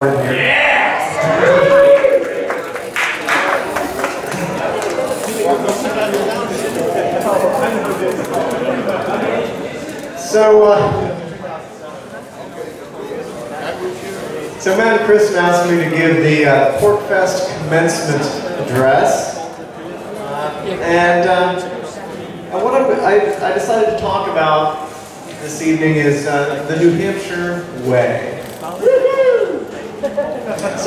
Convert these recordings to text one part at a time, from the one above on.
So, uh, so Matt and Chris asked me to give the uh, PorcFest commencement address. And, what I, I, I decided to talk about this evening is uh, the New Hampshire way.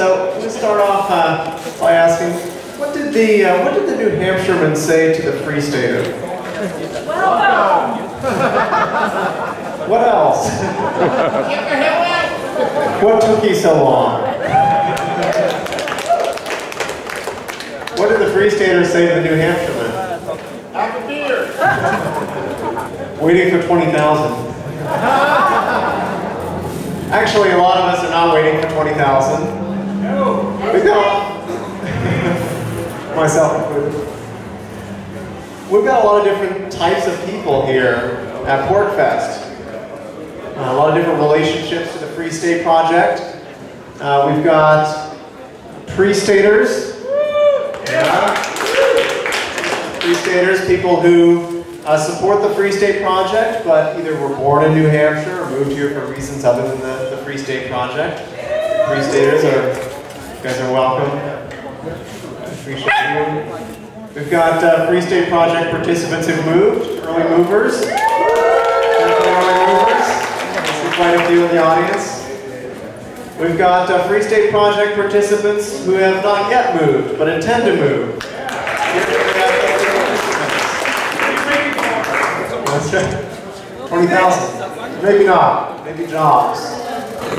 So let's start off uh, by asking, what did the uh, what did the New Hampshiremen say to the Free Stater? Welcome! What else? what took you so long? What did the Free Staters say to the New Hampshiremen? Have a beer! Waiting for 20,000. Actually, a lot of us are not waiting for 20,000. We've got, myself included. We've got a lot of different types of people here at PorcFest. Uh, a lot of different relationships to the Free State Project. Uh, we've got pre-staters. Yeah. Free Staters, people who uh, support the Free State Project, but either were born in New Hampshire or moved here for reasons other than the, the Free State Project. Free Staters are, you guys are welcome. Appreciate you. We've got uh, Free State Project participants who've moved, early movers. Early movers. I quite a few in the audience. We've got uh, Free State Project participants who have not yet moved, but intend to move. That's right. 20,000. Maybe not. Maybe jobs.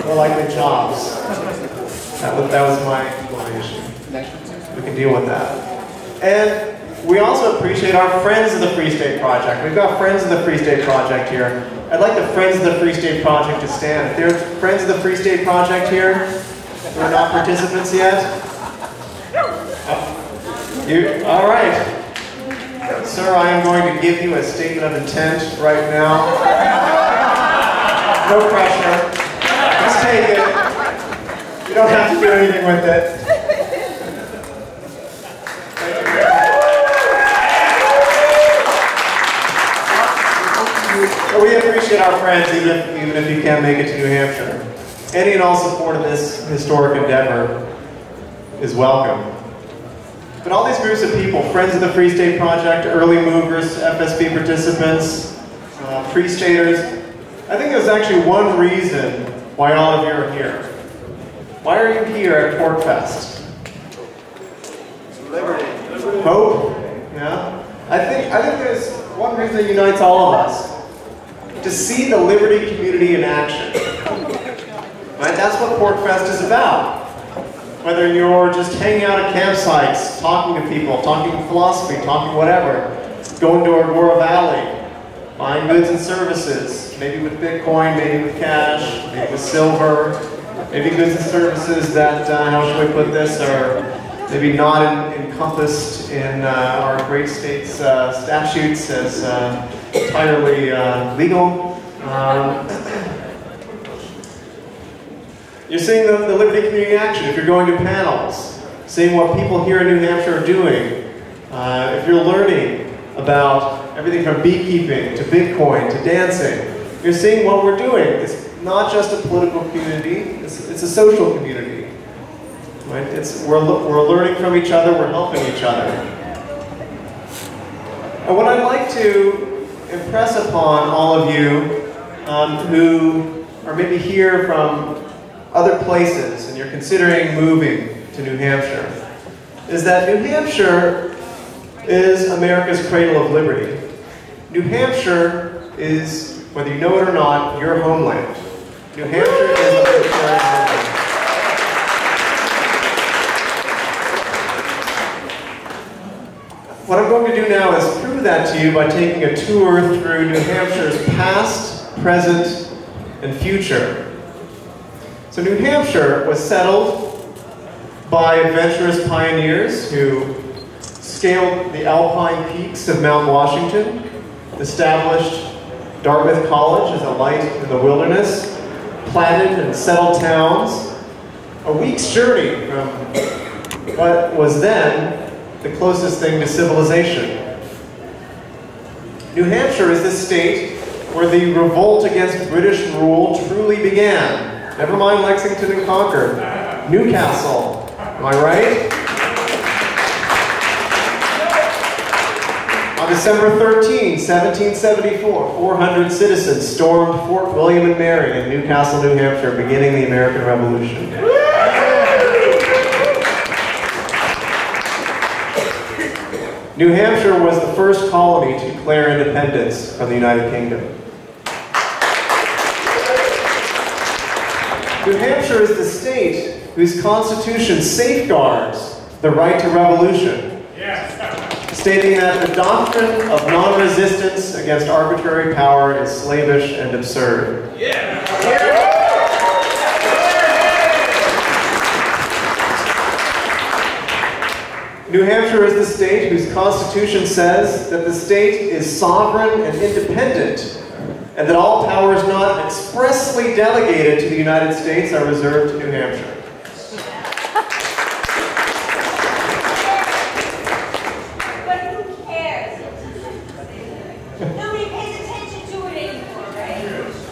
More likely jobs. That was, that was my, issue. We can deal with that. And we also appreciate our friends of the Free State Project. We've got friends of the Free State Project here. I'd like the friends of the Free State Project to stand. If there's friends of the Free State Project here who are not participants yet, oh. you, all right. Sir, I am going to give you a statement of intent right now. No pressure. Just take it. You don't have to do anything with it. We appreciate our friends, even if, even if you can't make it to New Hampshire. Any and all support of this historic endeavor is welcome. But all these groups of people, Friends of the Free State Project, early movers, FSP participants, uh, Free Staters, I think there's actually one reason why all of you are here. Why are you here at PorcFest? Liberty. Hope? Yeah? I think, I think there's one reason that unites all of us. To see the Liberty community in action. Right? That's what PorcFest is about. Whether you're just hanging out at campsites, talking to people, talking philosophy, talking whatever, going to Agora Valley, buying goods and services, maybe with Bitcoin, maybe with cash, maybe with silver, maybe goods and services that, uh, how should we put this, are maybe not in, encompassed in uh, our great state's uh, statutes as uh, entirely uh, legal. Um, you're seeing the, the Liberty Community Action if you're going to panels, seeing what people here in New Hampshire are doing. Uh, if you're learning about everything from beekeeping to Bitcoin to dancing, you're seeing what we're doing. It's not just a political community, it's, it's a social community. Right? It's, we're, we're learning from each other, we're helping each other. And what I'd like to impress upon all of you um, who are maybe here from other places and you're considering moving to New Hampshire is that New Hampshire is America's cradle of liberty. New Hampshire is, whether you know it or not, your homeland. New Hampshire is America's homeland. What I'm going to do now is prove that to you by taking a tour through New Hampshire's past, present, and future. So New Hampshire was settled by adventurous pioneers who scaled the alpine peaks of Mount Washington, established Dartmouth College as a light in the wilderness, planted and settled towns, a week's journey from what was then the closest thing to civilization. New Hampshire is the state where the revolt against British rule truly began. Never mind Lexington and Concord. Newcastle. Am I right? On December 13, 1774, 400 citizens stormed Fort William and Mary in Newcastle, New Hampshire, beginning the American Revolution. New Hampshire was the first colony to declare independence from the United Kingdom. New Hampshire is the state whose constitution safeguards the right to revolution, stating that the doctrine of non-resistance against arbitrary power is slavish and absurd. New Hampshire is the state whose constitution says that the state is sovereign and independent, and that all powers not expressly delegated to the United States are reserved to New Hampshire. But who cares? Nobody pays attention to it anymore, right?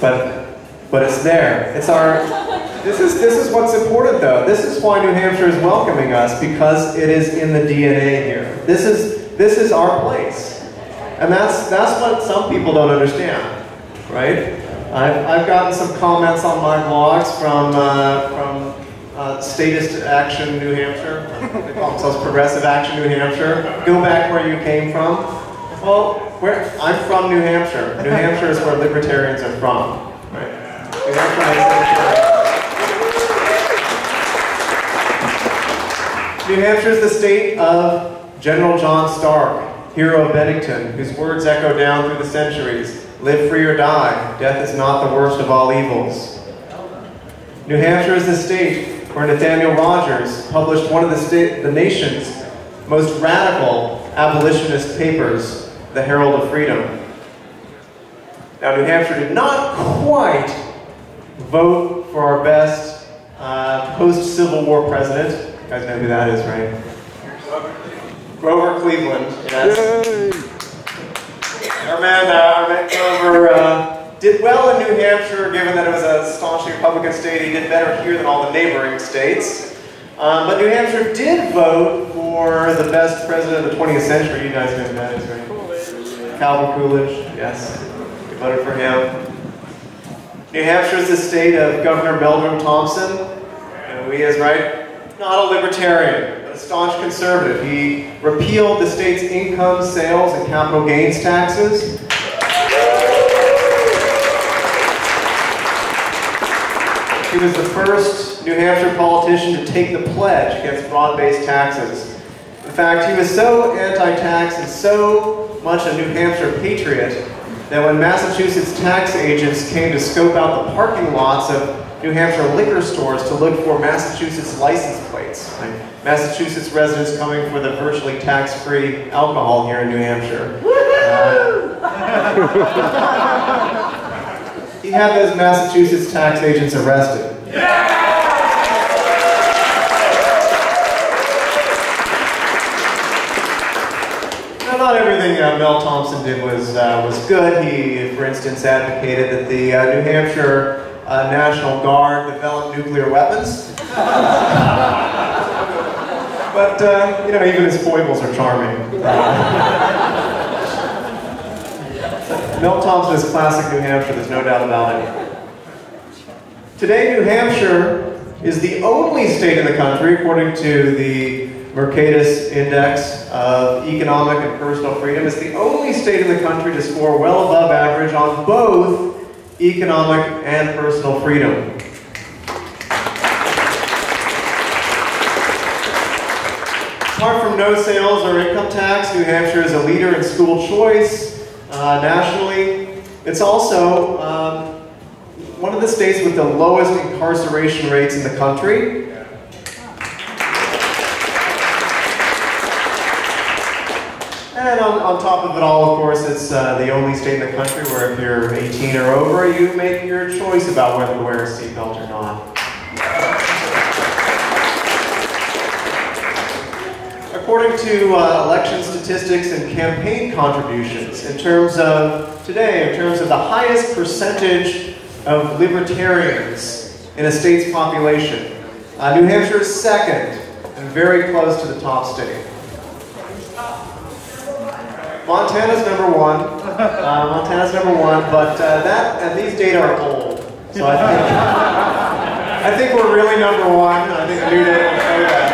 But, but it's there. It's our. This is this is what's important, though. This is why New Hampshire is welcoming us because it is in the DNA here. This is this is our place, and that's that's what some people don't understand, right? I've, I've gotten some comments on my blogs from uh, from uh, Statist Action New Hampshire. They call themselves Progressive Action New Hampshire. Go back where you came from. Well, where I'm from New Hampshire. New Hampshire is where libertarians are from. Right? New Hampshire is New Hampshire is the state of General John Stark, hero of Bennington, whose words echo down through the centuries. Live free or die. Death is not the worst of all evils. New Hampshire is the state where Nathaniel Rogers published one of the, state, the nation's most radical abolitionist papers, The Herald of Freedom. Now, New Hampshire did not quite vote for our best uh, post-Civil War president. You guys know who that is, right? Grover Cleveland, yes. Our man, uh, our man Grover uh, did well in New Hampshire, given that it was a staunchly Republican state. He did better here than all the neighboring states. Um, but New Hampshire did vote for the best president of the 20th century. You guys know who that is, right? Calvin Coolidge, yes. We voted for him. New Hampshire is the state of Governor Meldrim Thomson. And we is right. Not a libertarian, but a staunch conservative. He repealed the state's income, sales, and capital gains taxes. He was the first New Hampshire politician to take the pledge against broad-based taxes. In fact, he was so anti-tax and so much a New Hampshire patriot that when Massachusetts tax agents came to scope out the parking lots of New Hampshire liquor stores to look for Massachusetts license plates, like Massachusetts residents coming for the virtually tax-free alcohol here in New Hampshire. Uh, he had those Massachusetts tax agents arrested. Now, not everything uh, Mel Thomson did was uh, was good. He, for instance, advocated that the uh, New Hampshire uh, National Guard develop nuclear weapons. but uh, you know, even his foibles are charming. Mel Thomson is classic New Hampshire. There's no doubt about it. Today, New Hampshire is the only state in the country, according to the Mercatus Index of Economic and Personal Freedom, is the only state in the country to score well above average on both economic and personal freedom. Apart from no sales or income tax, New Hampshire is a leader in school choice uh, nationally. It's also um, one of the states with the lowest incarceration rates in the country. And on, on top of it all, of course, it's uh, the only state in the country where if you're 18 or over, you make your choice about whether to wear a seatbelt or not. According to uh, election statistics and campaign contributions, in terms of today, in terms of the highest percentage of libertarians in a state's population, uh, New Hampshire is second and very close to the top state. Montana's number one. Uh, Montana's number one, but uh, that and these data are old, so I think I think we're really number one. I think the new data will show that.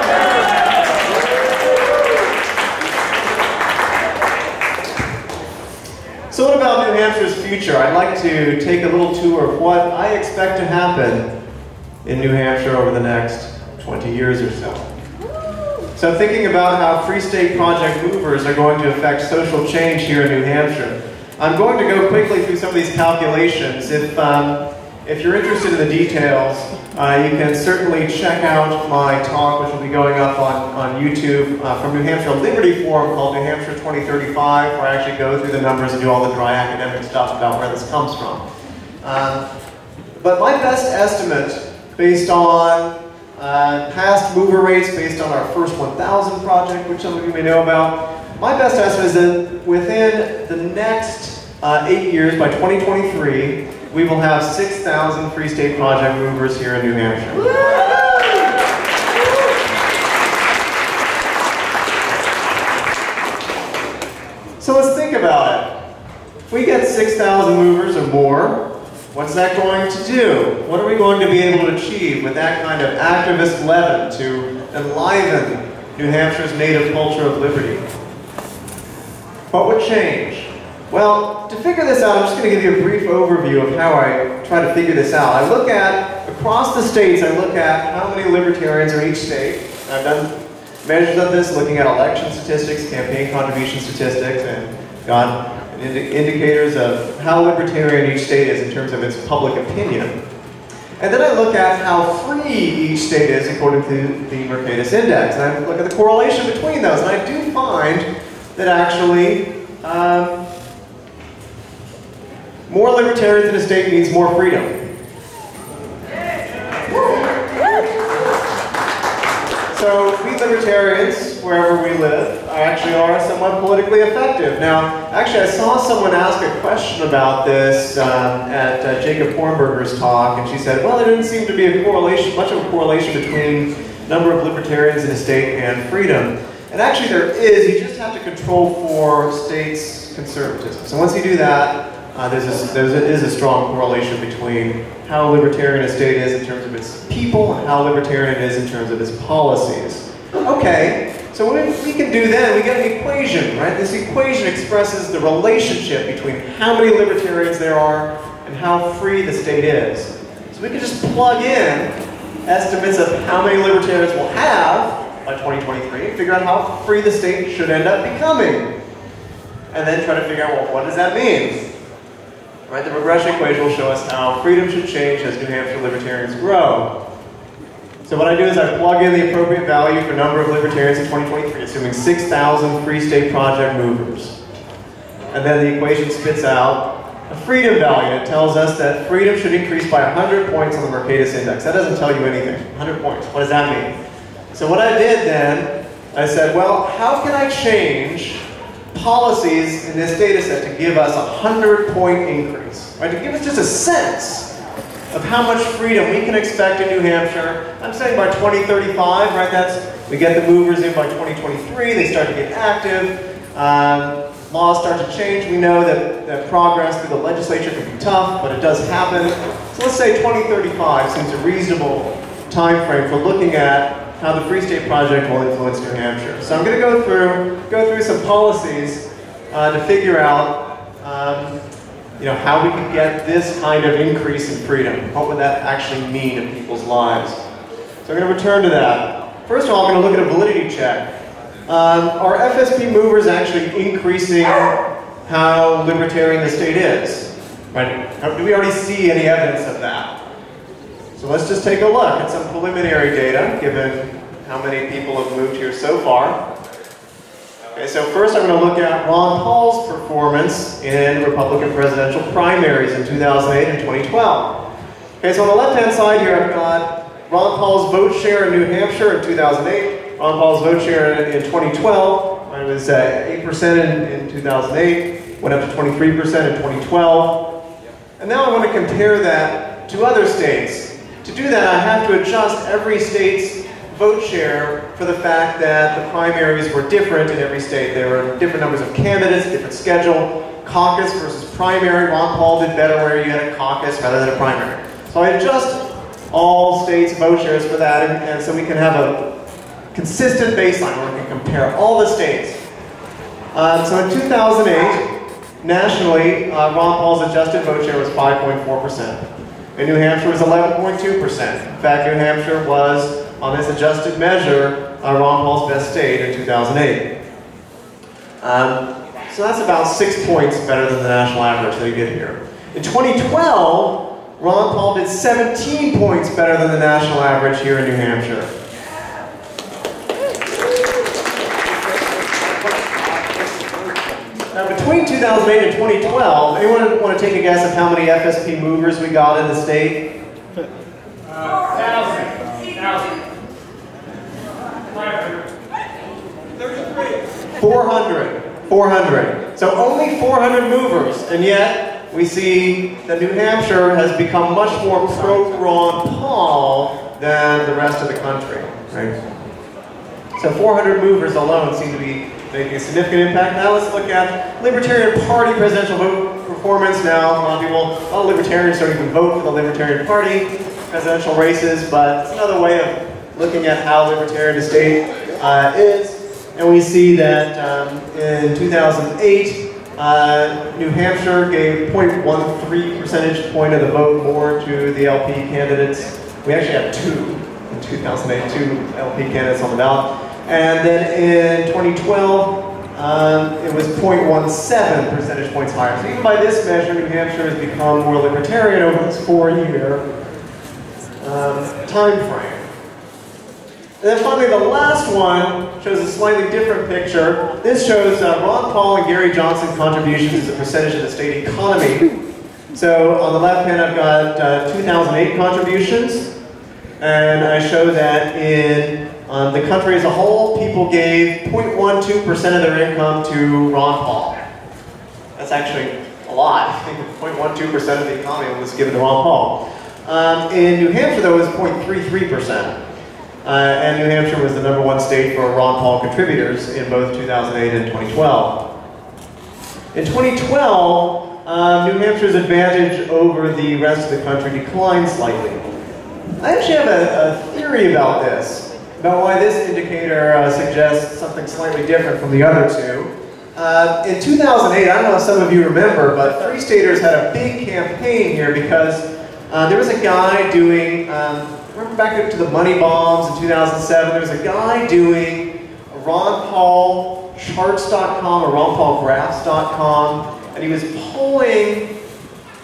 So what about New Hampshire's future? I'd like to take a little tour of what I expect to happen in New Hampshire over the next 20 years or so. So thinking about how Free State Project movers are going to affect social change here in New Hampshire. I'm going to go quickly through some of these calculations. If, um, if you're interested in the details, uh, you can certainly check out my talk, which will be going up on, on YouTube uh, from New Hampshire Liberty Forum called New Hampshire 2035, where I actually go through the numbers and do all the dry academic stuff about where this comes from. Um, but my best estimate, based on uh, past mover rates, based on our first 1,000 project, which some of you may know about, my best estimate is that within the next uh, eight years, by 2023, we will have 6,000 Free State Project movers here in New Hampshire. So let's think about it. If we get 6,000 movers or more, what's that going to do? What are we going to be able to achieve with that kind of activist leaven to enliven New Hampshire's native culture of liberty? What would change? Well, to figure this out, I'm just going to give you a brief overview of how I try to figure this out. I look at, across the states, I look at how many libertarians are each state. I've done measures of this looking at election statistics, campaign contribution statistics, and indi indicators of how libertarian each state is in terms of its public opinion. And then I look at how free each state is according to the Mercatus Index. And I look at the correlation between those. And I do find that actually um, more libertarians in a state means more freedom. So we libertarians, wherever we live, actually are somewhat politically effective. Now, actually, I saw someone ask a question about this um, at uh, Jacob Hornberger's talk, and she said, well, there didn't seem to be a correlation, much of a correlation between number of libertarians in a state and freedom. And actually there is, you just have to control for states' conservatism. So once you do that, uh, there's, a, there's a, is a strong correlation between how libertarian a state is in terms of its people and how libertarian it is in terms of its policies. Okay, so we can do then, we get an equation, right? This equation expresses the relationship between how many libertarians there are and how free the state is. So we can just plug in estimates of how many libertarians we'll have by 2023 and figure out how free the state should end up becoming. And then try to figure out, well, what does that mean? Right, the regression equation will show us how freedom should change as New Hampshire libertarians grow. So what I do is I plug in the appropriate value for number of libertarians in 2023, assuming 6,000 Free State Project movers. And then the equation spits out a freedom value. It tells us that freedom should increase by 100 points on the Mercatus Index. That doesn't tell you anything. 100 points. What does that mean? So what I did then, I said, well, how can I change policies in this data set to give us a 100 point increase? Right? To give us just a sense of how much freedom we can expect in New Hampshire. I'm saying by 2035, right? That's, we get the movers in by 2023, they start to get active. Um, laws start to change. We know that, that progress through the legislature can be tough, but it does happen. So let's say 2035 seems a reasonable time frame for looking at how the Free State Project will influence New Hampshire. So I'm going to go through, go through some policies uh, to figure out um, you know, how we can get this kind of increase in freedom. What would that actually mean in people's lives? So I'm going to return to that. First of all, I'm going to look at a validity check. Um, are FSP movers actually increasing how libertarian the state is? Right? Do we already see any evidence of that? So let's just take a look at some preliminary data, given how many people have moved here so far. Okay, so first I'm going to look at Ron Paul's performance in Republican presidential primaries in 2008 and 2012. Okay, so on the left-hand side here I've got Ron Paul's vote share in New Hampshire in 2008 Ron Paul's vote share in 2012, it was 8% in, in 2008, went up to 23% in 2012. And now I want to compare that to other states. To do that, I have to adjust every state's vote share for the fact that the primaries were different in every state. There were different numbers of candidates, different schedule, caucus versus primary. Ron Paul did better where you had a caucus rather than a primary. So I adjust all states' vote shares for that, and, and so we can have a consistent baseline where we can compare all the states. Uh, so in 2008, nationally, uh, Ron Paul's adjusted vote share was 5.4%. In New Hampshire, was 11.2%. In fact, New Hampshire was, on this adjusted measure, Ron Paul's best state in 2008. Um, so that's about six points better than the national average that you get here. In 2012, Ron Paul did 17 points better than the national average here in New Hampshire. Now, between 2008 and 2012, anyone want to take a guess of how many FSP movers we got in the state? Uh. 400. 400. So only 400 movers, and yet we see that New Hampshire has become much more pro-Ron Paul than the rest of the country. Right? So 400 movers alone seem to be making a significant impact. Now let's look at Libertarian Party presidential vote performance now. A lot of people, a lot of libertarians don't even vote for the Libertarian Party presidential races, but it's another way of looking at how libertarian the state uh, is. And we see that um, in 2008, uh, New Hampshire gave 0.13 percentage point of the vote more to the LP candidates. We actually had two in 2008, two LP candidates on the ballot. And then in 2012, um, it was 0.17 percentage points higher. So even by this measure, New Hampshire has become more libertarian over this four-year um, time frame. And then finally, the last one shows a slightly different picture. This shows uh, Ron Paul and Gary Johnson contributions as a percentage of the state economy. So on the left hand, I've got uh, 2008 contributions, and I show that in um, the country as a whole, people gave 0.12% of their income to Ron Paul. That's actually a lot. 0.12% of the economy was given to Ron Paul. Um, in New Hampshire, though, it was 0.33%. Uh, and New Hampshire was the number one state for Ron Paul contributors in both 2008 and 2012. In 2012, uh, New Hampshire's advantage over the rest of the country declined slightly. I actually have a, a theory about this, about why this indicator uh, suggests something slightly different from the other two. Uh, in 2008, I don't know if some of you remember, but Free Staters had a big campaign here because uh, there was a guy doing, um, remember back to the money bombs in 2007, there was a guy doing Ron Paul charts.com or Ron Paul graphs.com, and he was pulling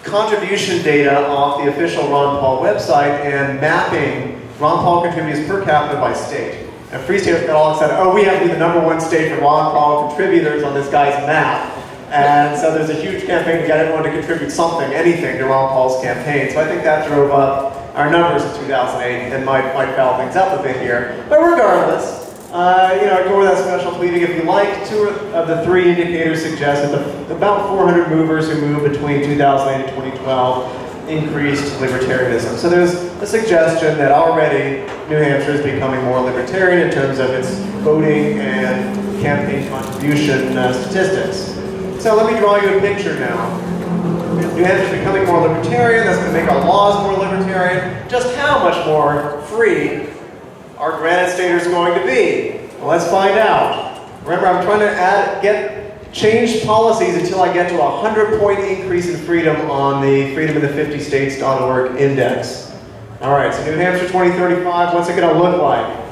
contribution data off the official Ron Paul website and mapping Ron Paul contributors per capita by state. And Free Staters got all excited, oh, we have to be the number one state for Ron Paul contributors on this guy's map. And so there's a huge campaign to get everyone to contribute something, anything to Ron Paul's campaign. So I think that drove up our numbers in 2008 and might, might foul things up a bit here. But regardless, uh, you know, ignore that special pleading if you like. Two of the three indicators suggest that the, about 400 movers who moved between 2008 and 2012 increased libertarianism. So there's a suggestion that already New Hampshire is becoming more libertarian in terms of its voting and campaign contribution uh, statistics. So let me draw you a picture now. New Hampshire is becoming more libertarian, that's going to make our laws more libertarian. Just how much more free are Granite Staters going to be? Well, let's find out. Remember, I'm trying to add, get change policies until I get to a 100 point increase in freedom on the freedominthefiftystates.org index. All right, so New Hampshire 2035, what's it going to look like?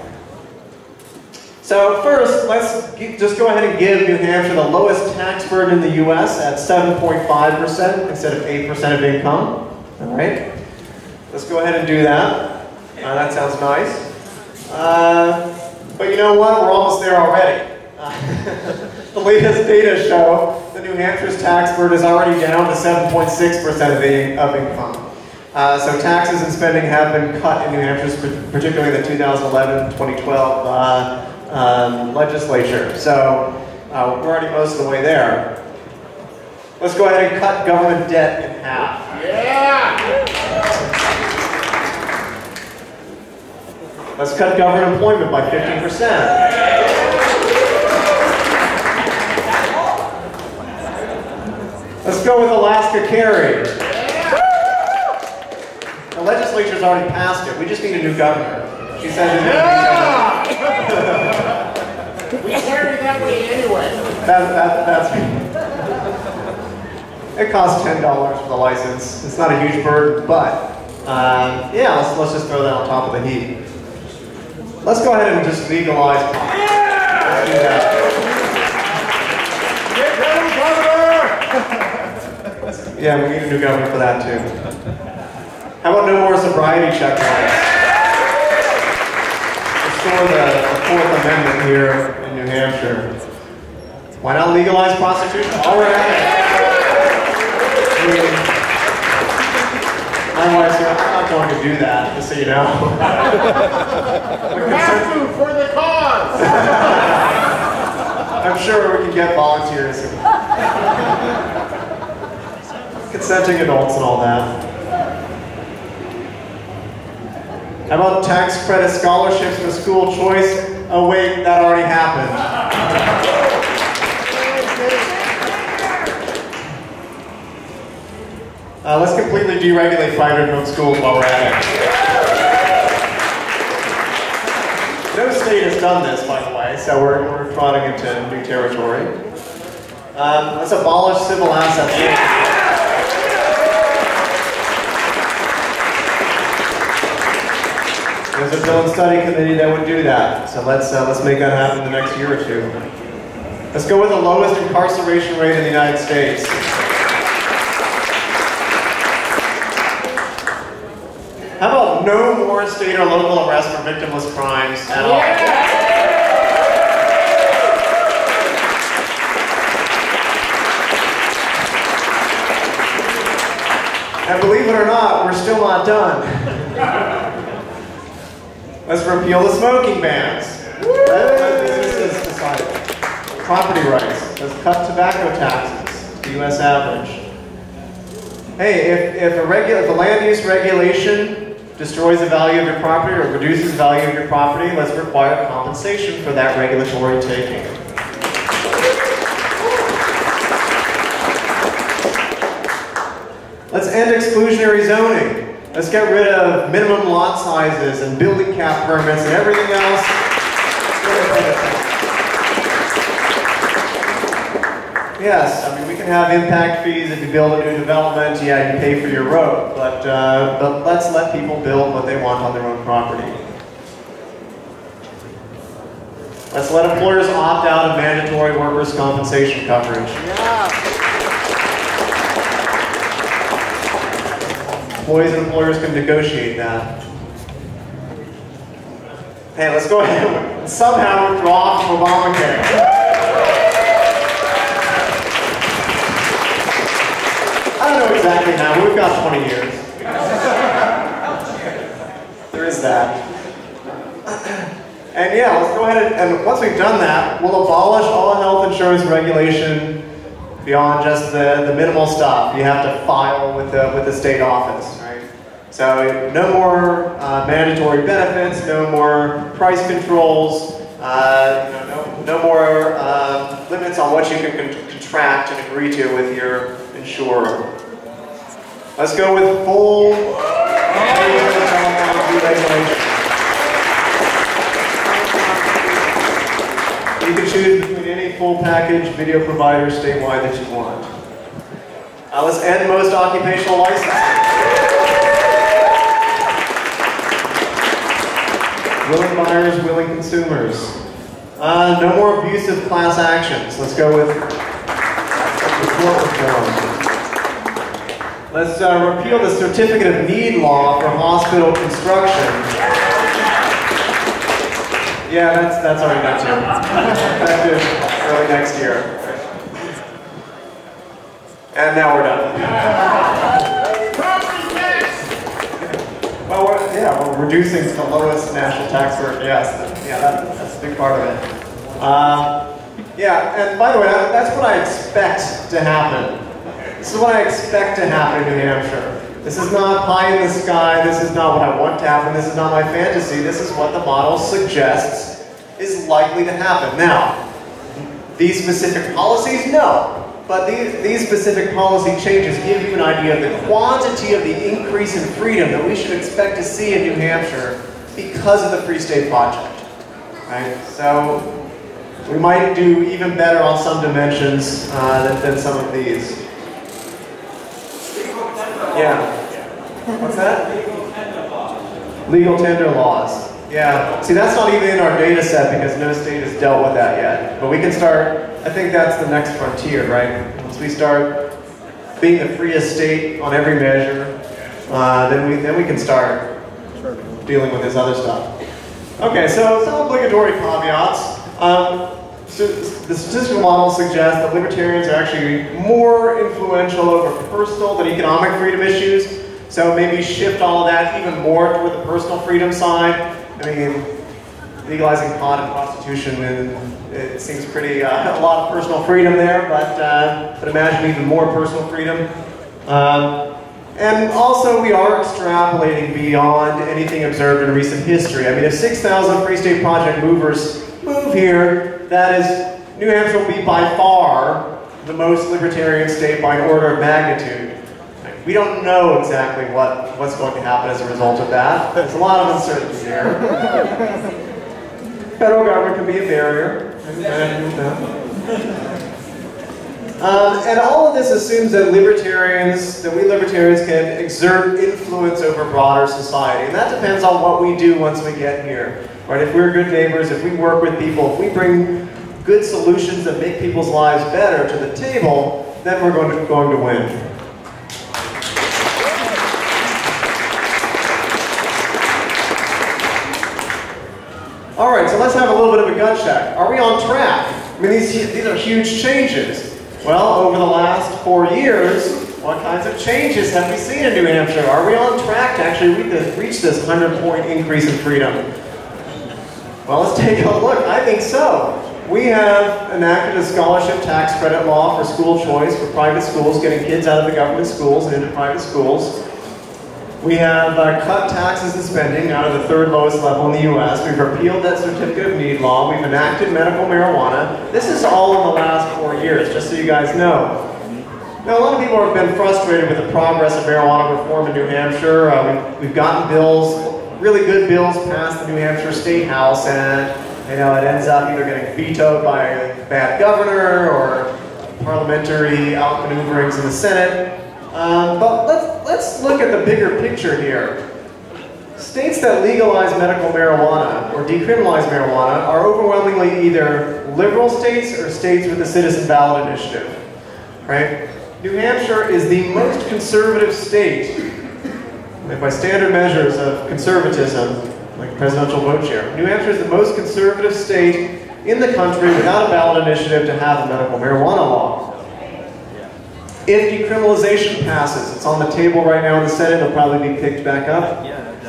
So first, let's just go ahead and give New Hampshire the lowest tax burden in the U.S. at 7.5% instead of 8% of income. All right, let's go ahead and do that. Uh, that sounds nice. Uh, but you know what? We're almost there already. Uh, the latest data show that New Hampshire's tax burden is already down to 7.6% of, of income. Uh, so taxes and spending have been cut in New Hampshire, particularly in the 2011-2012 uh, um, legislature. So uh, we're already most of the way there. Let's go ahead and cut government debt in half. Yeah! Let's cut government employment by 15%. Let's go with Alaska Carry. The legislature's already passed it. We just need a new governor. She says it. Yeah! we carry that way anyway. That, that, that's. It costs ten dollars for the license. It's not a huge burden, but um, yeah, let's, let's just throw that on top of the heat. Let's go ahead and just legalize. Let's do that. Get ready, Governor! Yeah, we need a new governor for that too. How about no more sobriety checkpoints? Restore the, the Fourth Amendment here in New Hampshire. Why not legalize prostitution? All right. My wife's like, I'm not going to do that, just so you know. To for the cause! I'm sure we can get volunteers. Consenting adults and all that. How about tax credit scholarships for school choice? Oh wait, that already happened. Uh, let's completely deregulate private-owned schools while we're at it. No state has done this, by the way, so we're, we're trotting into new territory. Um, let's abolish civil assets. There's a and study committee that would do that, so let's uh, let's make that happen the next year or two. Let's go with the lowest incarceration rate in the United States. How about no more state or local arrest for victimless crimes at all? And believe it or not, we're still not done. Let's repeal the smoking bans. Property rights. Let's cut tobacco taxes the U.S. average. Hey, if, if a regu- if a land use regulation destroys the value of your property or reduces the value of your property, let's require compensation for that regulatory taking. Let's end exclusionary zoning. Let's get rid of minimum lot sizes and building cap permits and everything else. Yes, I mean, we can have impact fees if you build a new development, yeah, you pay for your road, but, uh, but let's let people build what they want on their own property. Let's let employers opt out of mandatory workers' compensation coverage. Employees and employers can negotiate that. Hey, let's go ahead and somehow withdraw from Obamacare. I don't know exactly now, but we've got 20 years. There is that. And yeah, let's go ahead and, and once we've done that, we'll abolish all health insurance regulation beyond just the, the minimal stuff. You have to file with the, with the state office? So no more uh, mandatory benefits, no more price controls, uh, no, no more uh, limits on what you can con- contract and agree to with your insurer. Let's go with full. You can choose between any full package video provider statewide that you want. Uh, let's end most occupational licenses. Willing buyers, willing consumers. Uh, no more abusive class actions. Let's go with reform. Let's uh, repeal the certificate of need law for hospital construction. Yeah, that's that's already done too. Effective early next year. And now we're done. We're, yeah, we're reducing to the lowest national tax rate. Yes, Yeah, that, that's a big part of it. Uh, yeah, and by the way, that, that's what I expect to happen. This is what I expect to happen in New Hampshire. This is not pie in the sky. This is not what I want to happen. This is not my fantasy. This is what the model suggests is likely to happen. Now, these specific policies, no. But these, these specific policy changes give you an idea of the quantity of the increase in freedom that we should expect to see in New Hampshire because of the Free State Project. Right? So we might do even better on some dimensions uh, than, than some of these. Yeah. What's that? Legal tender laws. Yeah. See, that's not even in our data set because no state has dealt with that yet. But we can start, I think that's the next frontier, right? Once we start being the freest state on every measure, uh, then, we, then we can start dealing with this other stuff. Okay, so some obligatory caveats. Um, so the statistical model suggests that libertarians are actually more influential over personal than economic freedom issues. So maybe shift all that even more toward the personal freedom side. I mean, legalizing pot and prostitution, and it seems pretty, uh, a lot of personal freedom there, but, uh, but imagine even more personal freedom. Um, and also, we are extrapolating beyond anything observed in recent history. I mean, if 6,000 Free State Project movers move here, that is, New Hampshire will be by far the most libertarian state by order of magnitude. We don't know exactly what, what's going to happen as a result of that. There's a lot of uncertainty here. Federal government can be a barrier. Um, and all of this assumes that libertarians, that we libertarians can exert influence over broader society. And that depends on what we do once we get here. Right? If we're good neighbors, if we work with people, if we bring good solutions that make people's lives better to the table, then we're going to, going to win. So let's have a little bit of a gut check. Are we on track? I mean, these, these are huge changes. Well, over the last four years, what kinds of changes have we seen in New Hampshire? Are we on track to actually reach this 100-point increase in freedom? Well, let's take a look. I think so. We have enacted a scholarship tax credit law for school choice for private schools, getting kids out of the government schools and into private schools. We have uh, cut taxes and spending out of the third lowest level in the U.S. We've repealed that certificate of need law. We've enacted medical marijuana. This is all in the last four years, just so you guys know. Now, a lot of people have been frustrated with the progress of marijuana reform in New Hampshire. Uh, we've, we've gotten bills, really good bills passed the New Hampshire State House, and you know, it ends up either getting vetoed by a bad governor or parliamentary outmaneuverings in the Senate. Um, but let's, let's look at the bigger picture here. States that legalize medical marijuana or decriminalize marijuana are overwhelmingly either liberal states or states with a citizen ballot initiative. Right? New Hampshire is the most conservative state, by standard measures of conservatism, like presidential vote share. New Hampshire is the most conservative state in the country without a ballot initiative to have a medical marijuana law. If decriminalization passes, it's on the table right now in the Senate, it'll probably be picked back up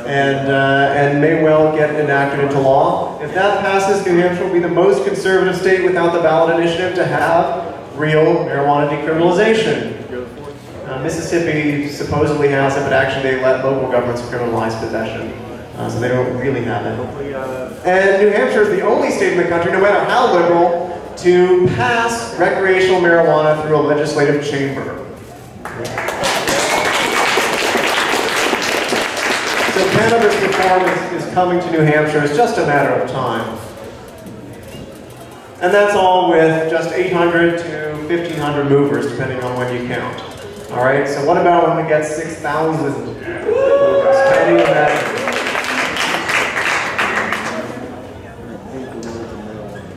and, uh, and may well get enacted into law. If that passes, New Hampshire will be the most conservative state without the ballot initiative to have real marijuana decriminalization. Uh, Mississippi supposedly has it, but actually they let local governments criminalize possession. Uh, so they don't really have it. And New Hampshire is the only state in the country, no matter how liberal, to pass recreational marijuana through a legislative chamber. So cannabis reform is, is coming to New Hampshire. It's just a matter of time. And that's all with just 800 to 1,500 movers, depending on when you count. All right, so what about when we get 6,000 movers? You imagine?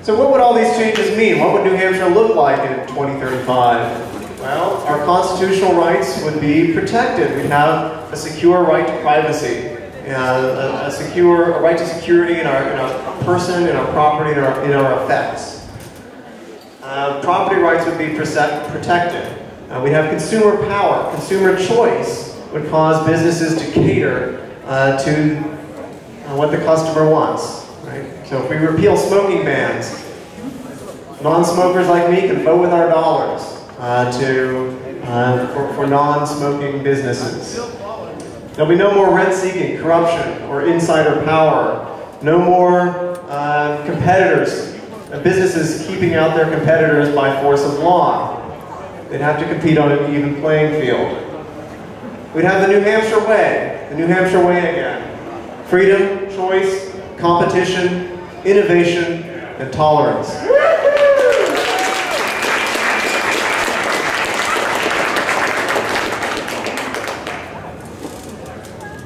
So what would all these changes mean? What would New Hampshire look like in 2035? Well, our constitutional rights would be protected. We'd have a secure right to privacy, uh, a, a, secure a right to security in our, in our person, in our property, in our, in our effects. Uh, property rights would be protected. Uh, we'd have consumer power. Consumer choice would cause businesses to cater uh, to uh, what the customer wants. So if we repeal smoking bans, non-smokers like me can vote with our dollars uh, to, uh, for, for non-smoking businesses. There'll be no more rent-seeking, corruption, or insider power. No more uh, competitors, uh, businesses keeping out their competitors by force of law. They'd have to compete on an even playing field. We'd have the New Hampshire way, the New Hampshire way again. Freedom, choice, competition, innovation, and tolerance.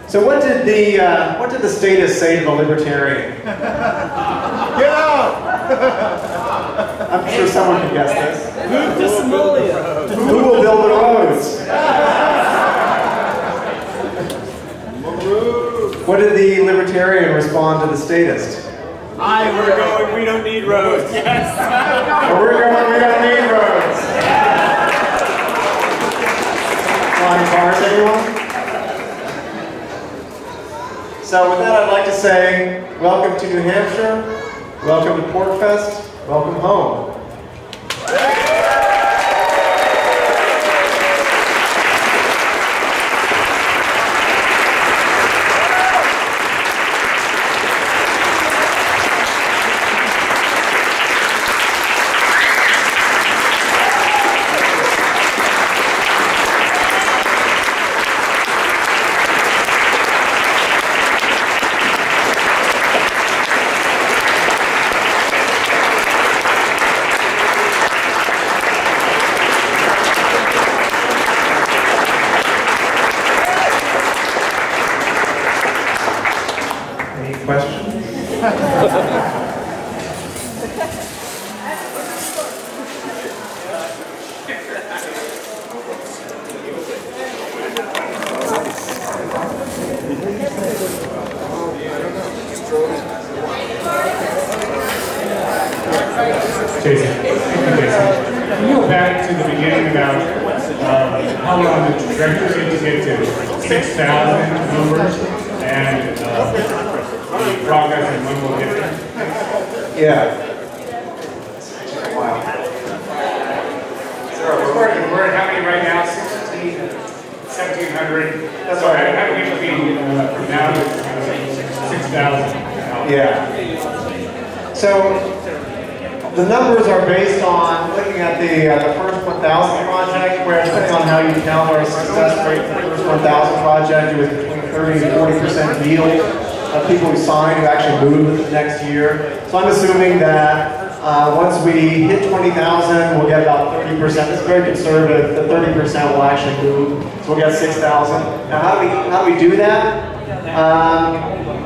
So what did the uh, what did the statist say to the libertarian? Get out! I'm sure someone can guess this. Move to Somalia. Who will build the roads? What did the libertarian respond to the statist? I, we're going, we don't need roads. Yes. We're going, we don't need roads. Flying cars, anyone? So with that, I'd like to say welcome to New Hampshire, welcome to PorcFest, welcome home. Any questions? Jason. Thank you, Jason. Can you go back to the beginning about uh, how we're on the trajectory to get to 6,000 members and uh, the progress and when we'll get there? Yeah. Wow. We're working, we're at how many right now? 16, 1,700? That's all right. How do we be uh, from now to uh, 6,000? Yeah. So the numbers are based on looking at the, uh, the first 1,000 project, where depending on how you count our success rate for the first 1,000 project, it was between 30 and 40 percent yield of people who signed who actually moved the next year. So I'm assuming that uh, once we hit 20,000, we'll get about 30 percent. It's very conservative. The 30 percent will actually move, so we'll get 6,000. Now, how do we how do we do that? Um,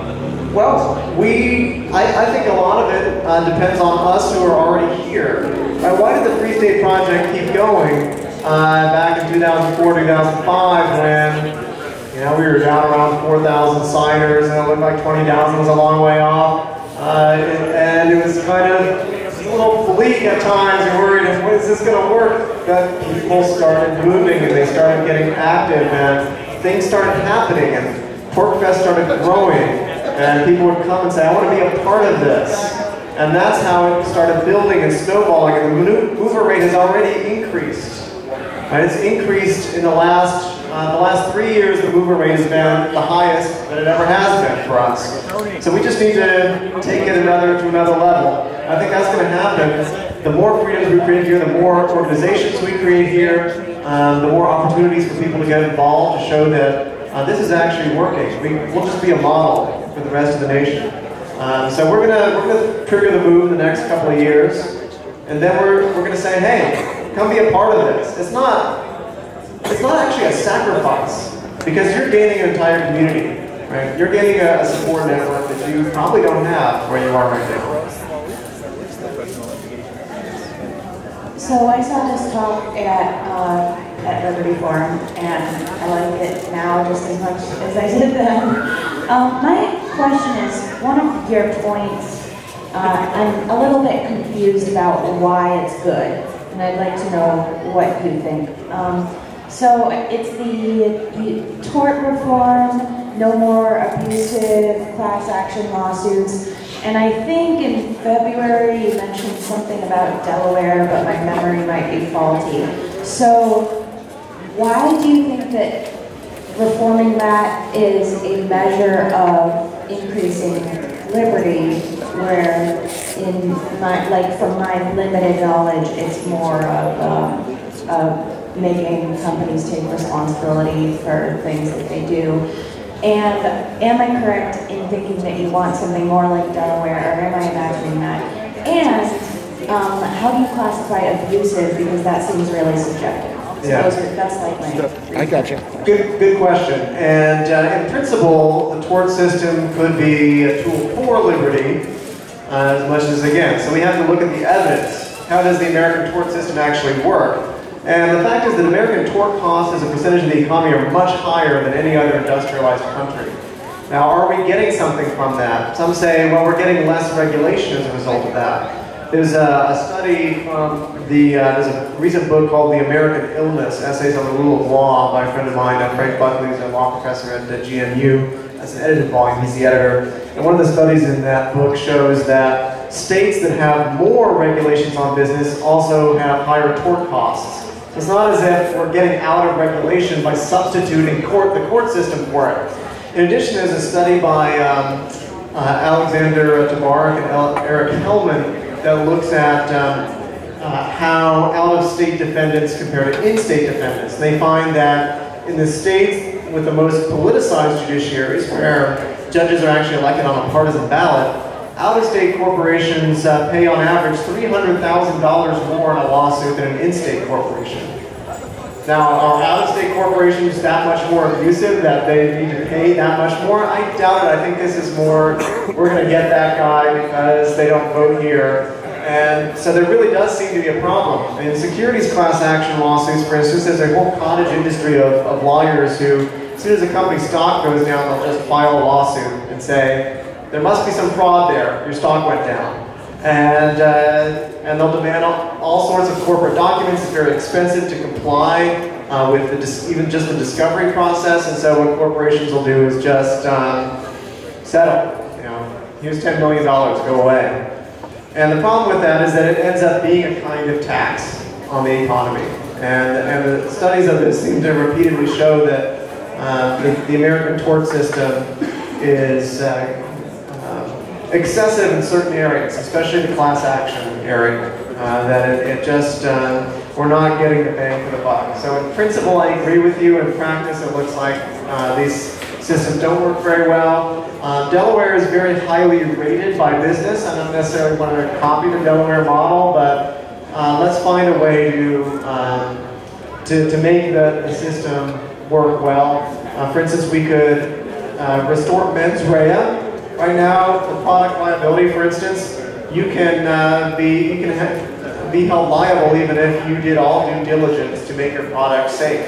well, we, I, I think a lot of it uh, depends on us who are already here. Uh, why did the Free State Project keep going uh, back in 2004, 2005 when, you know, we were down around 4,000 signers and it looked like 20,000 was a long way off. Uh, and, and it was kind of a little bleak at times. You're worried, is this going to work? But people started moving and they started getting active and things started happening and PorcFest started growing and people would come and say, I want to be a part of this. And that's how it started building and snowballing, and the mover rate has already increased. And it's increased in the last, uh, the last three years, the mover rate has been the highest that it ever has been for us. So we just need to take it another to another level. I think that's going to happen. The more freedoms we create here, the more organizations we create here, um, the more opportunities for people to get involved to show that uh, this is actually working. We, we'll just be a model for the rest of the nation. Um, so we're gonna we're gonna trigger the move in the next couple of years, and then we're we're gonna say, hey, come be a part of this. It's not it's not actually a sacrifice because you're gaining an entire community, right? You're gaining a, a support network that you probably don't have where you are right now. So I saw this talk at, uh, at Liberty Forum, and I like it now just as much as I did then. Um, my question is, one of your points, uh, I'm a little bit confused about why it's good, and I'd like to know what you think. Um, so it's the tort reform, no more abusive class action lawsuits, And I think in February you mentioned something about Delaware, but my memory might be faulty. So why do you think that reforming that is a measure of increasing liberty, where in my, like from my limited knowledge, it's more of, um, of making companies take responsibility for things that they do. And am I correct in thinking that you want something more like Delaware, or am I imagining that? And um, how do you classify abusive, because that seems really subjective. So Yeah. those are- that's like my. I got you. Good, good question. And uh, in principle, the tort system could be a tool for liberty uh, as much as against. So we have to look at the evidence. How does the American tort system actually work? And the fact is that American tort costs as a percentage of the economy are much higher than any other industrialized country. Now, are we getting something from that? Some say, well, we're getting less regulation as a result of that. There's a, a study from the, uh, there's a recent book called The American Illness, Essays on the Rule of Law by a friend of mine, uh, Frank Buckley, who's a law professor at the GMU. That's an edited volume, he's the editor. And one of the studies in that book shows that states that have more regulations on business also have higher tort costs. So it's not as if we're getting out of regulation by substituting court, the court system for it. In addition, there's a study by um, uh, Alexander Tabarrok and Eric Helland that looks at um, uh, how out-of-state defendants compare to in-state defendants. They find that in the states with the most politicized judiciaries, where judges are actually elected on a partisan ballot, out-of-state corporations uh, pay on average $300,000 more in a lawsuit than an in-state corporation. Now, are out-of-state corporations that much more abusive that they need to pay that much more? I doubt it. I think this is more, we're going to get that guy because they don't vote here. And so there really does seem to be a problem. In securities class action lawsuits, for instance, there's a whole cottage industry of, of lawyers who, as soon as a company's stock goes down, they'll just file a lawsuit and say, there must be some fraud there, your stock went down. And, uh, and they'll demand all, all sorts of corporate documents. It's very expensive to comply uh, with the even just the discovery process. And so what corporations will do is just um, settle. You know, here's $10 million, go away. And the problem with that is that it ends up being a kind of tax on the economy. And, and the studies of this seem to repeatedly show that uh, the, the American tort system is uh, excessive in certain areas, especially the class action area. Uh, that it, it just, uh, we're not getting the bang for the buck. So in principle, I agree with you. In practice, it looks like uh, these systems don't work very well. Uh, Delaware is very highly rated by business. I don't necessarily want to copy the Delaware model, but uh, let's find a way to, um, to, to make the, the system work well. Uh, for instance, we could restore mens rea. Right now, for product liability, for instance, you can uh, be you can ha- be held liable even if you did all due diligence to make your product safe,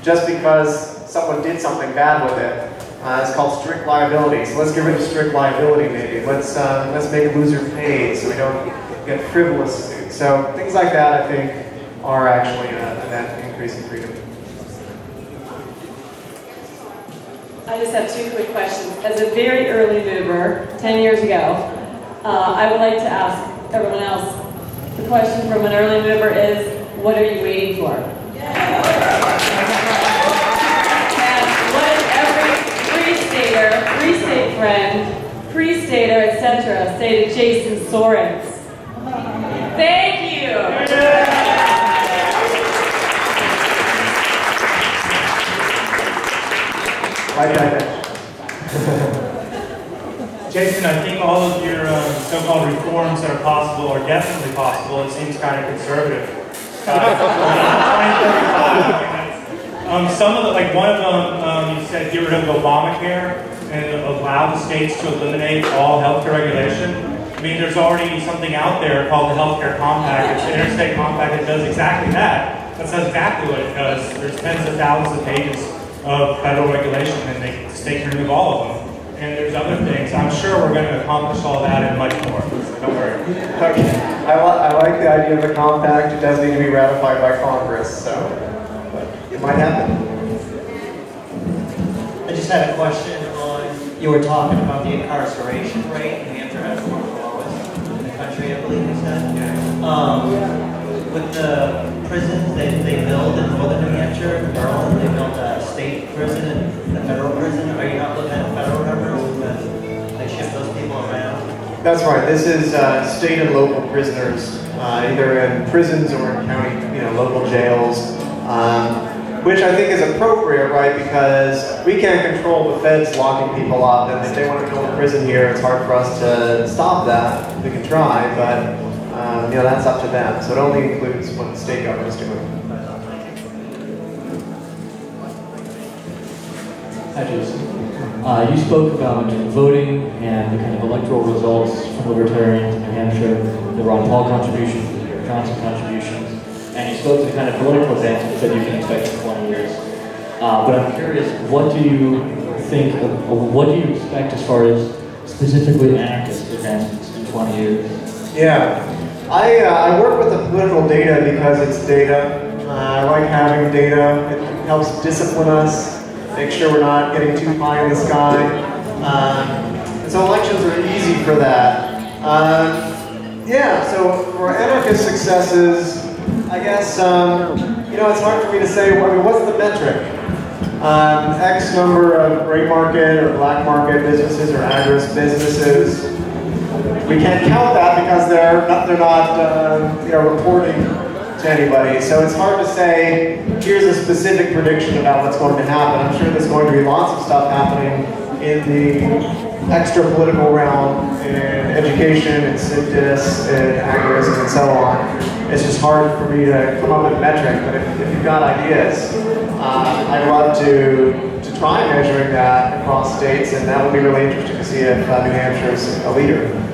just because someone did something bad with it. Uh, it's called strict liability. So let's get rid of strict liability, maybe. Let's uh, let's make loser pay so we don't get frivolous suits. So things like that, I think, are actually a, a net increase in freedom. I just have two quick questions. As a very early mover, 10 years ago, uh, I would like to ask everyone else, the question from an early mover is, what are you waiting for? And what does every free stater, free state friend, free stater, etc. say to Jason Sorens? Thank you! Right back. Jason, I think all of your um, so-called reforms that are possible are definitely possible. It seems kind of conservative. Uh, um, some of the, like one of them, um, you said get rid of Obamacare and allow the states to eliminate all healthcare regulation. I mean, there's already something out there called the Healthcare Compact. It's an interstate compact that does exactly that. That says exactly what it does. There's tens of thousands of pages of federal regulation, and they, the state can remove all of them. And there's other things. I'm sure we're going to accomplish all that and much more. So don't worry. Okay. I, li- I like the idea of the compact. It does need to be ratified by Congress, so but it might happen. I just had a question on, you were talking about the incarceration rate in New Hampshire has the country, I believe you said. Yeah. Um, with the prisons they, they build in northern New Hampshire, Berlin, they built a state prison and a federal prison. Are you not looking at federal numbers they shift those people around? That's right. This is uh, state and local prisoners, uh, either in prisons or in county, you know, local jails, um, which I think is appropriate, right? Because we can't control the feds locking people up, and if they want to build a prison here, it's hard for us to stop that. We can try, but um, you know that's up to them. So it only includes what the state government is doing. Uh, you spoke about voting and the kind of electoral results from libertarians in New Hampshire, the Ron Paul contributions, the Johnson contributions, and you spoke to the kind of political advances that you can expect in 20 years. Uh, but I'm curious, what do you think, of, of what do you expect as far as specifically anarchist advancements in 20 years? Yeah, I, uh, I work with the political data because it's data. Uh, I like having data. It helps discipline us, make sure we're not getting too high in the sky. Um, and so elections are easy for that. Um, yeah, so for anarchist successes, I guess, um, you know, it's hard for me to say, I mean, what's the metric? Um, X number of gray market or black market businesses or agorist businesses. We can't count that because they're not, they're not uh, you know, reporting to anybody. So it's hard to say, here's a specific prediction about what's going to happen. I'm sure there's going to be lots of stuff happening in the extra political realm, in education, in CIVDIS, in agorism, and so on. It's just hard for me to come up with a metric, but if, if you've got ideas, uh, I'd love to, to try measuring that across states, and that would be really interesting to see if uh, New Hampshire is a leader.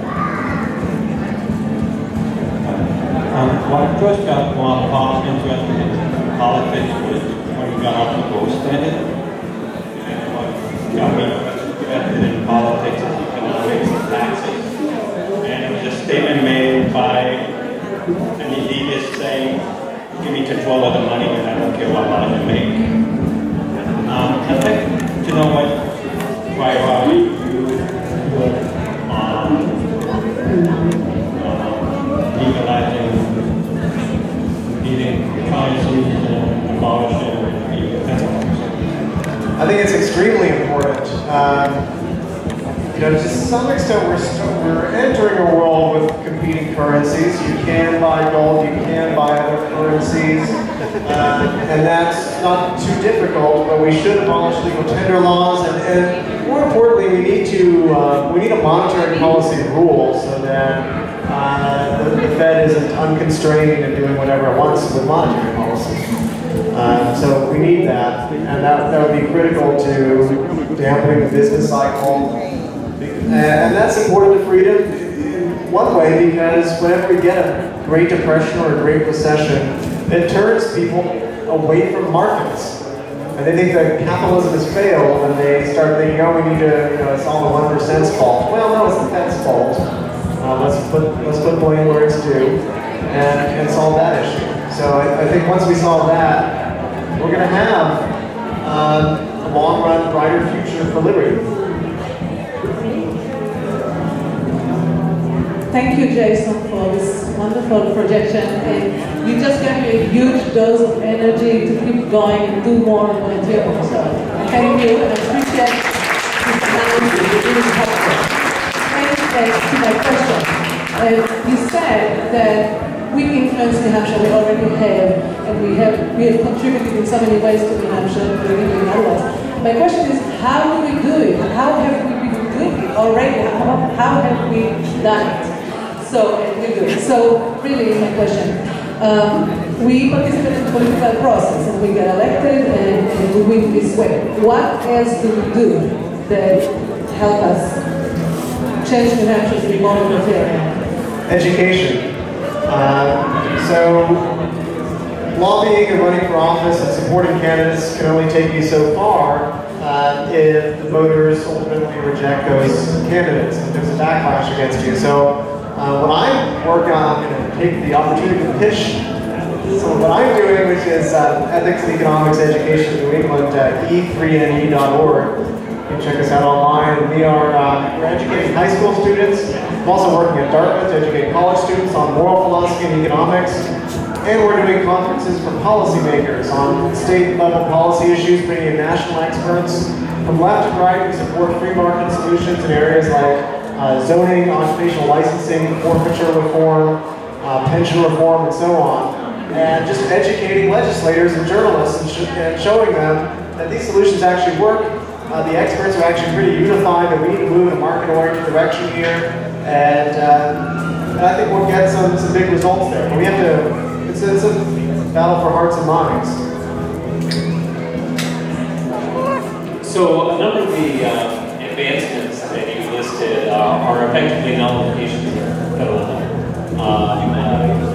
When I first got Ron Paul interested in politics was when he got off the gold standard. And what got me interested in politics is economics and taxes. And it was a statement made by an elitist saying, give me control of the money and I don't care what money you make. Um, I'd like to know what priority you put on uh, legalizing eating currencies and abolishing I think it's extremely important. Um, you know, to some extent, we're, we're entering a world with competing currencies. You can buy gold, you can buy other currencies, uh, and that's not too difficult. But we should abolish legal tender laws, and, and more importantly, we need to uh, we need a monetary policy rule so that uh, the, the Fed isn't unconstrained and doing whatever it wants with monetary Um, so we need that, and that, that would be critical to dampening the business cycle. And, and that's important to freedom in one way because whenever we get a Great Depression or a Great Recession, it turns people away from markets. And they think that capitalism has failed, and they start thinking, oh, we need to, you know, it's all the one percent's fault. Well, no, it's the Fed's fault. Uh, let's put let's put blame where it's due, and, and solve that issue. So I, I think once we solve that, we're going to have um, a long run, brighter future for liberty. Thank you, Jason, for this wonderful projection. And you just gave me a huge dose of energy to keep going and do more and volunteer more. So thank you and I appreciate this time. Really helpful. And uh, to my question, uh, you said that we influence New Hampshire, we already have, and we have we have contributed in so many ways to New Hampshire, including in otherwise. My question is, how do we do it? How have we been doing it already? How, how have we done it? So, we do it. So, really, my question. Um, we participate in the political process and we get elected and, and we win this way. What else do we do that help us change to be more libertarian? Education. So lobbying and running for office and supporting candidates can only take you so far uh, if the voters ultimately reject those candidates and there's a backlash against you. So uh, what I work on, to take the opportunity to pitch so what I'm doing, which is uh, Ethics and Economics Education New England, uh, e3ne.org, Check us out online. We are uh, we're educating high school students. I'm also working at Dartmouth to educate college students on moral philosophy and economics. And we're doing conferences for policymakers on state level policy issues, bringing in national experts. From left to right, we support free market solutions in areas like uh, zoning, occupational licensing, forfeiture reform, uh, pension reform, and so on. And just educating legislators and journalists and, sh and showing them that these solutions actually work. Uh, the experts are actually pretty unified that we need to move in a market-oriented direction here. And, uh, and I think we'll get some, some big results there. But we have to, it's a, it's a battle for hearts and minds. So a number of the uh, advancements that you listed uh, are effectively nullifications of federal. Uh,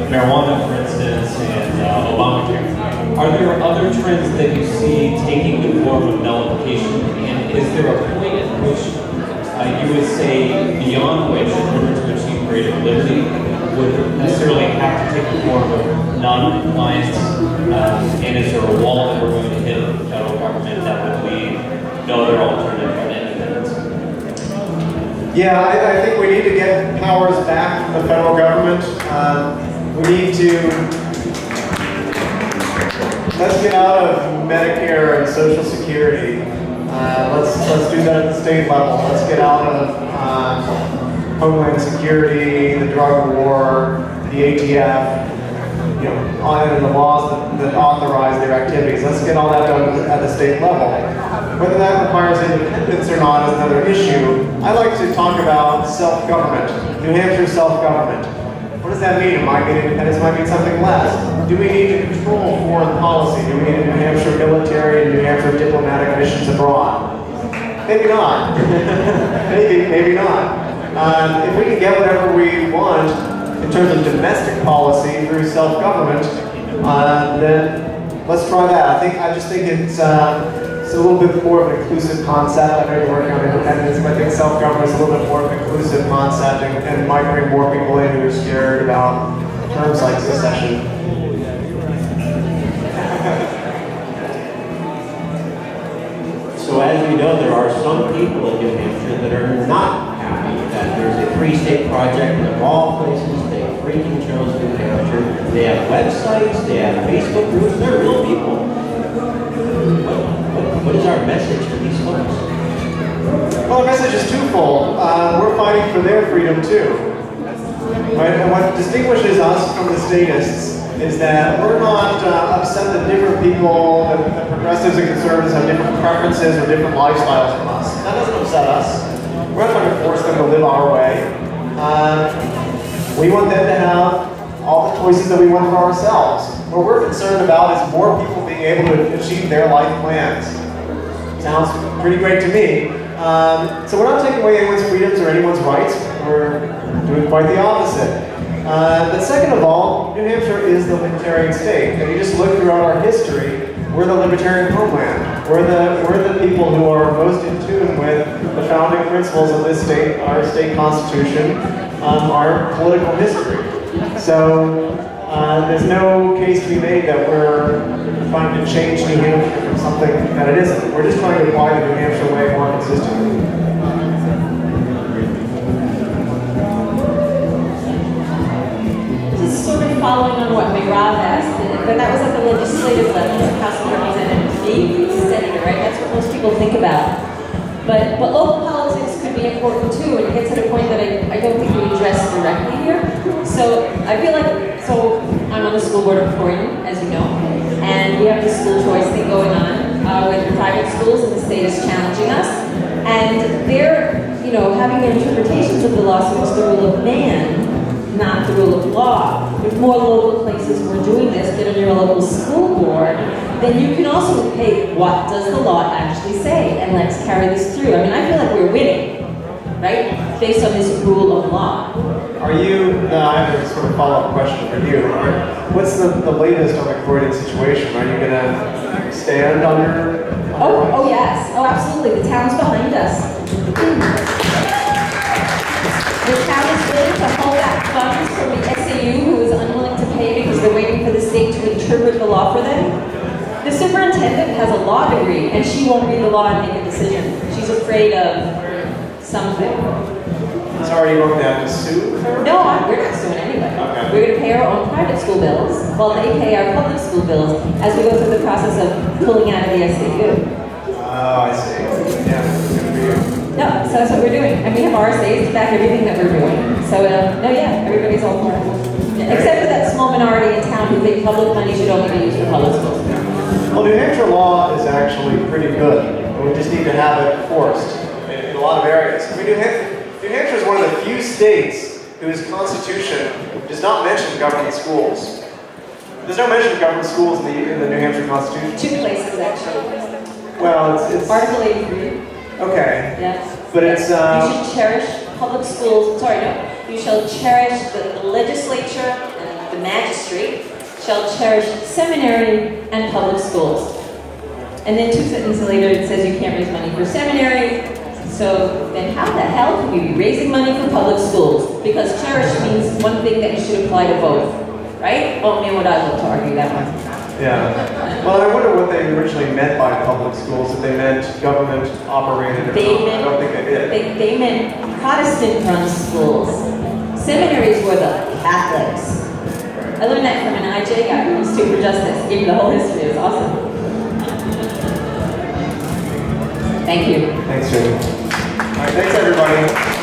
marijuana, for instance, and uh, Obamacare. Are there other trends that you see taking the form of nullification? Is there a point at which uh, you would say beyond which, in order to achieve greater liberty, would necessarily have to take the form of non-compliance? Uh, and is there a wall that we're going to hit with the federal government that would leave no other alternative but independence? Yeah, I, I, think we need to get powers back from the federal government. Um, we need to let's get out of Medicare and Social Security. Uh, let's let's do that at the state level. Let's get out of uh, Homeland Security, the drug war, the ATF, you know, and the laws that, that authorize their activities. Let's get all that done at the state level. Whether that requires independence or not is another issue. I like to talk about self-government, New Hampshire self-government. What does that mean? It might mean independence, might mean something less. Do we need to control foreign policy? Do we need a New Hampshire military and New Hampshire diplomatic missions abroad? Maybe not. maybe, maybe not. Um, if we can get whatever we want in terms of domestic policy through self-government, uh, then let's try that. I think I just think it's uh, it's a little bit more of an inclusive concept. I know you're working on independence, but I think self-government is a little bit more of an inclusive concept and, and might bring more people in who are scared about terms like secession. Know, there are some people in New Hampshire that are not happy that there's a free state project in all places. They freaking chose New Hampshire. They have websites, they have Facebook groups, they're real people. What, what, what is our message to these folks? Well, the message is twofold. Uh, we're fighting for their freedom too. Right? And what distinguishes us from the statists is that we're not uh, upset that different people, that, that progressives and conservatives have different preferences or different lifestyles from us. That doesn't upset us. We're not trying to force them to live our way. Uh, we want them to have all the choices that we want for ourselves. What we're concerned about is more people being able to achieve their life plans. Sounds pretty great to me. Um, so we're not taking away anyone's freedoms or anyone's rights. We're doing quite the opposite. Uh, but second of all, New Hampshire is the libertarian state. If you just look throughout our history, we're the libertarian homeland. We're the, we're the people who are most in tune with the founding principles of this state, our state constitution, um, our political history. So uh, there's no case to be made that we're trying to change New Hampshire from something that it isn't. We're just trying to apply the New Hampshire way more consistently. Following on what Mehrav asked, but that was at the legislative level, the House of Representatives, maybe senator, right? That's what most people think about. But, but local politics could be important too, and it gets to the point that I, I don't think we address directly here. So I feel like, so I'm on the school board of Croydon, as you know, and we have this school choice thing going on uh, with private schools, and the state is challenging us. And they're, you know, having interpretations of the law, so it's the rule of man, not the rule of law. If more local places were doing this, get on your local school board, then you can also hey, what does the law actually say? And let's carry this through. I mean, I feel like we're winning, right? Based on this rule of law. Are you, no, I have a sort of follow-up question for you. What's the, the latest on the Croydon situation? Are you going to stand on your... On Oh, your oh yes. Oh, absolutely. The town's behind us. The town is hold back funds from the SAU who is unwilling to pay because they're waiting for the state to interpret the law for them. The superintendent has a law degree and she won't read the law and make a decision. She's afraid of something. So are you going to have to sue? her? No, we're not suing anybody. Okay. We're going to pay our own private school bills while they pay our public school bills as we go through the process of pulling out of the SAU. Oh, I see. Yeah, it's gonna be. No, so that's what we're doing. And we have RSAs to back everything that we're doing. So, uh, no, yeah, everybody's all for it. Except for that small minority in town who think public money should only be used for public schools. Well, New Hampshire law is actually pretty good. We just need to have it enforced in, in a lot of areas. I mean, New Hampshire, New Hampshire is one of the few states whose constitution does not mention government schools. There's no mention of government schools in the, in the New Hampshire Constitution. Two places, actually. Well, it's, it's Article 83. Okay, Yes. but it's You um, should cherish public schools, sorry, no. You shall cherish the legislature and the magistrate shall cherish seminary and public schools. And then two sentences later, it says you can't raise money for seminary. So then how the hell can you be raising money for public schools? Because cherish means one thing that you should apply to both, right? Oh man, would I love to argue that one. yeah. Well, I wonder what they originally meant by public schools. If they meant government operated or They not. I meant- don't think they did. They, they meant Protestant-run schools. Seminaries were the Catholics. I learned that from an IJ guy who was for Justice. Gave me the whole history. It was awesome. Thank you. Thanks, Jimmy. All right, thanks everybody.